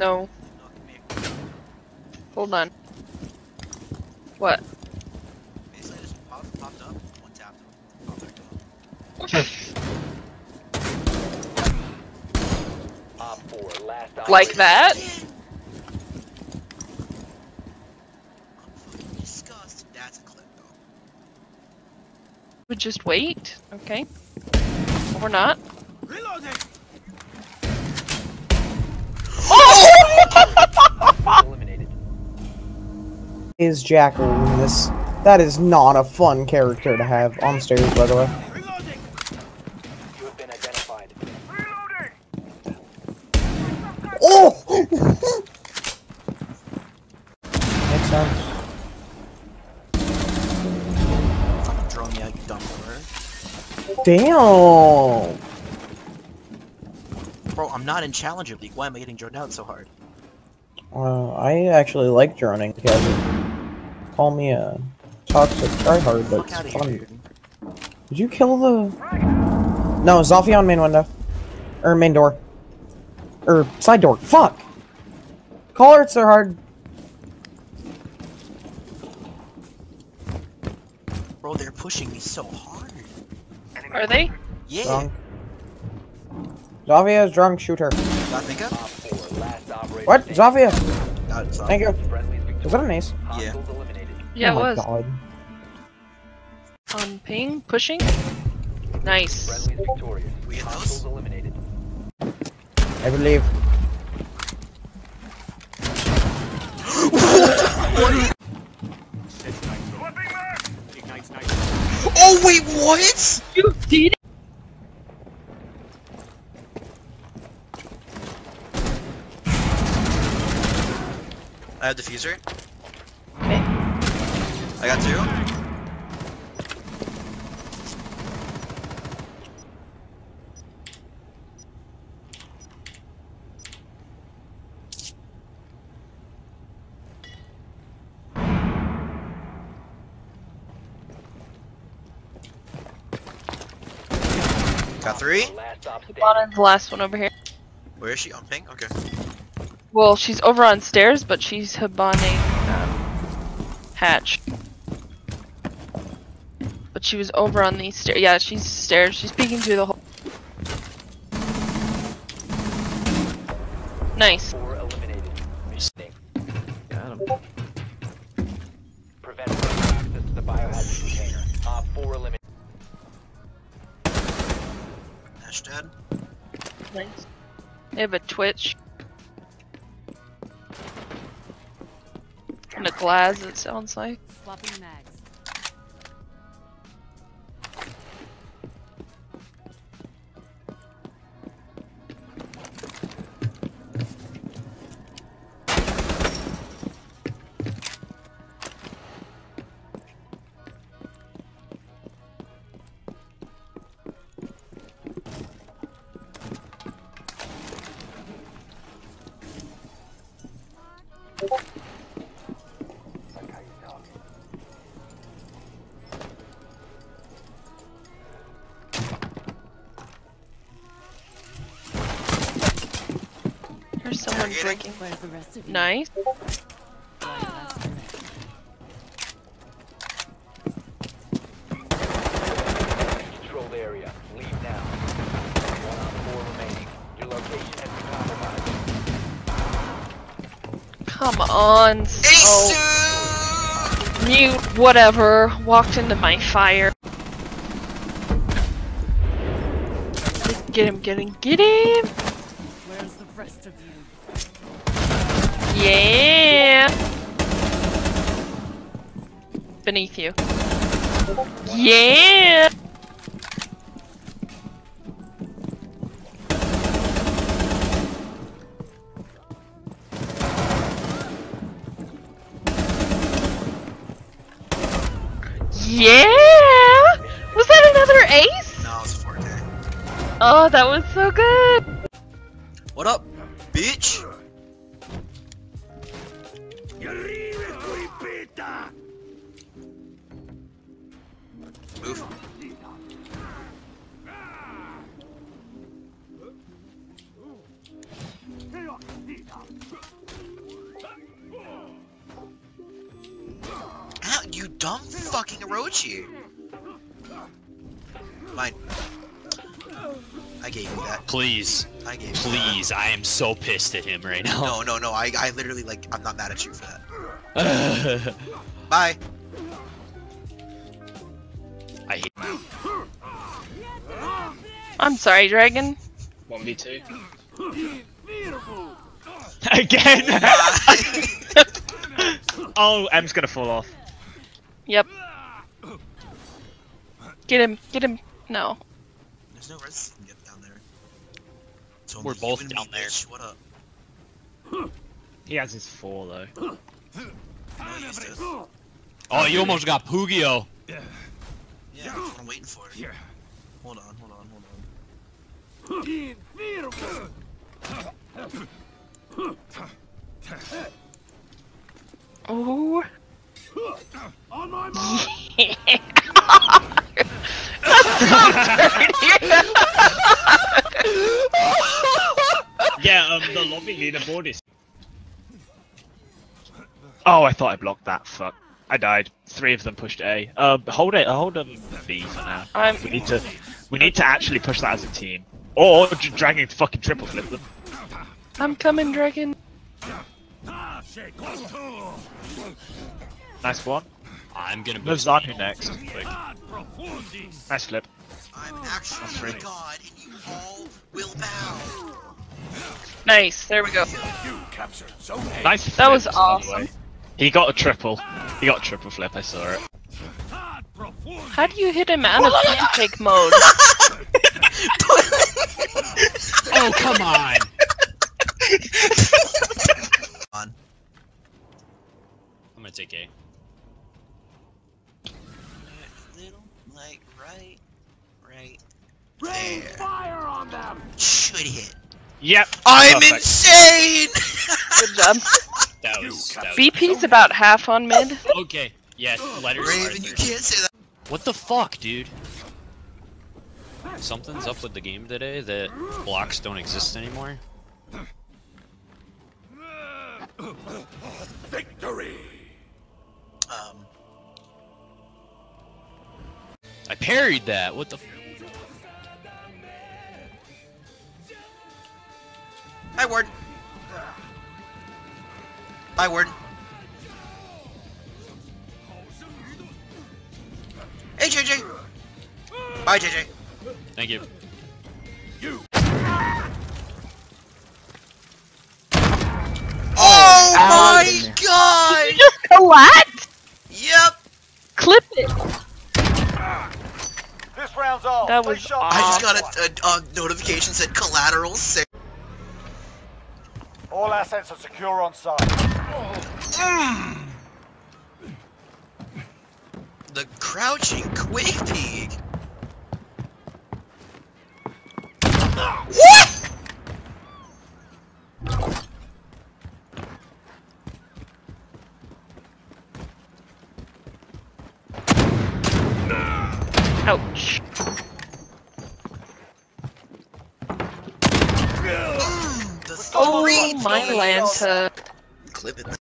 No. Hold on. What? Basically, I just popped, popped up, one tapped him, popped back down. Op 4, last Like that? Would just wait. Okay. Or not. Is Jackal in this? That is not a fun character to have on stairs, by the way. Reloading! You have been identified. Oh! Makes sense. Fucking drone me, you dumb. Damn! Bro, I'm not in Challenger League. Why am I getting droned out so hard? Uh, I actually like droning because it call me a toxic tryhard, but it's of fun. here. Did you kill the? No, Zofia on main window, or main door, or side door. Fuck. Call her. It's so hard. Bro, they're pushing me so hard. Are they? Yeah. Drunk. Zofia is drunk. Shoot her. Think up? Op 4, last operator. What? standing. Zofia. Got it. Thank you. Friendly's Was that an ace? Yeah. Hostiles eliminated. Yeah, oh it was. God. On ping? Pushing? Nice. Friendly's victorious. We get those? Hostiles eliminated. I believe. Oh, wait, what? You did I have defuser. I got two. Got three. Last op the last one over here. Where is she? On pink? Okay. Well, she's over on stairs, but she's Habaning um, hatch. But she was over on the stairs. Yeah, she's stairs. She's peeking through the hole. Nice. 4 eliminated. Mission Got him. Prevent access to the biohazard container. Op 4 eliminated. Ash dead. Nice. They have a twitch. And a Glaz, it sounds like. Swapping mags. There's someone Targeting. breaking. Where's the rest of you? Nice. Come on. Ace Oh, mute, whatever. Walked into my fire. Get him, get him, get him! Where's the rest of you? Yeah! Beneath you. Yeah! Yeah! Was that another ace? No, it's 4K. Oh, that was so good! What up, bitch? Move. Ow, you dumb fucking Orochi. Mine. I gave you that. Please, I gave you please, I am so pissed at him right now. No, no, no. I, I literally like. I'm not mad at you for that. Bye. I hate I'm sorry, Dragon. 1v2. Again! oh, M's gonna fall off. Yep. Get him. Get him. No. There's no res you can get down there. It's We're both down there. bitch. What up? He has his four though. No, you used to. Oh, you almost got Pugio. Yeah, that's what I'm waiting for. It. Yeah. Hold on, hold on, hold on. Oh. Yeah, um, the lobby leaderboard is. Oh, I thought I blocked that. Fuck. I died. Three of them pushed A. Um, hold it. Hold um B for now. I'm. We need to. We need to actually push that as a team, or j- dragging fucking triple flip them. I'm coming, Dragon. Nice one. I'm gonna Moves boost on. Who next? Quick. Nice flip. I'm actually right. God, and you all will bow. Nice. There we go. Nice. That was flips, by the awesome. way. He got a triple. He got a triple flip. I saw it. How do you hit him out of pancake mode? Oh, come on. On. I'm gonna take A. Little, like, right, right there. fire on them. Should hit. Yep. I'm perfect. insane. Good job. That was. That was VP's about half on mid. Okay. Yeah. Letters. are Raven, you can't say that. What the fuck, dude? Something's up with the game today that blocks don't exist anymore. Victory! Um, I parried that. What the? F hi, Warden. Bye, Warden. Hey, JJ. Bye, JJ. Thank you. Oh my god! just what? Yep. Clip it. This round's all. That was sharp. I just got a, a, a notification said collateral six. All assets are secure on site. The crouching quick peek. What? Ouch. The three my. Lanta. Clip it.